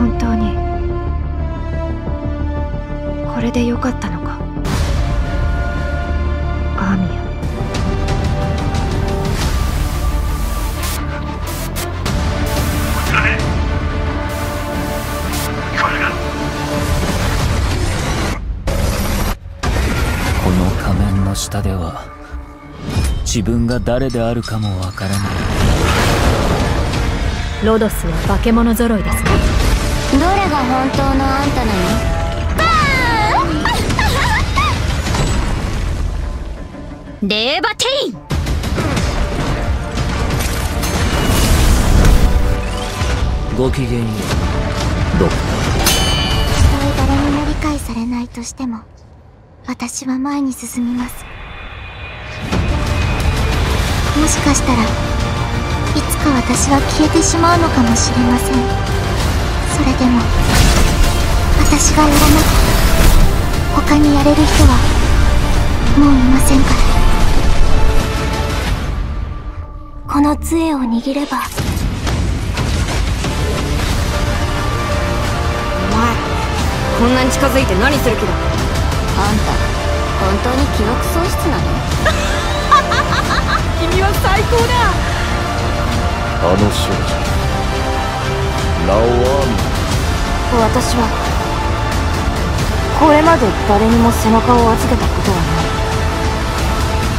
本当にこれでよかったのか？アーミヤ。この仮面の下では自分が誰であるかもわからない。ロドスは化け物揃いですね。どれが本当のあんたなの？レーバテイン！ごきげんよう。ドクタたとえ誰にも理解されないとしても私は前に進みます。もしかしたらいつか私は消えてしまうのかもしれませんそれでも私がやらなきゃ他にやれる人はもういませんから。この杖を握れば。お前こんなに近づいて何する気だ？あんた本当に記憶喪失なの？君は最高だ。あの少女私はこれまで誰にも背中を預けたことはない。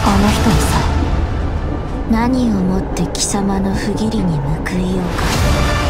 あの人にさ。何をもって貴様の不義理に報いようか。